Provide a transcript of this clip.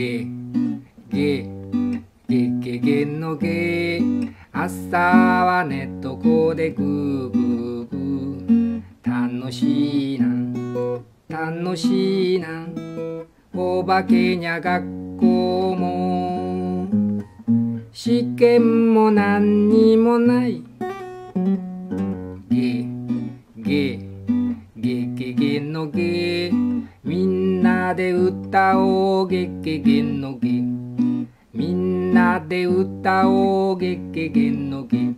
ゲゲゲゲゲのゲ朝はねどこでグーグーグー楽しいな楽しいな。お化けにゃ学校も。試験も何にもない。ゲゲゲゲゲのゲ。みんなで歌おう。ゲゲゲのゲ。みんなで歌おう。ゲゲゲのゲ。